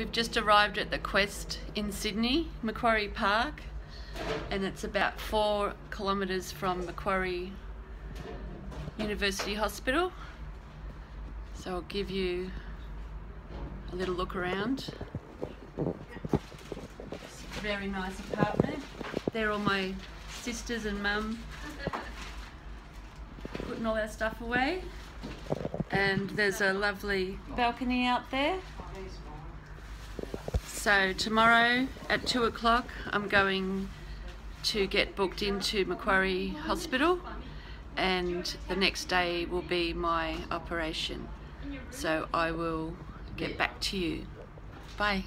We've just arrived at the Quest in Sydney, Macquarie Park, and it's about four kilometres from Macquarie University Hospital. So I'll give you a little look around. It's a very nice apartment. They're all my sisters and mum putting all their stuff away. And there's a lovely balcony out there. So tomorrow at two o'clock I'm going to get booked into Macquarie Hospital and the next day will be my operation. So I will get back to you. Bye.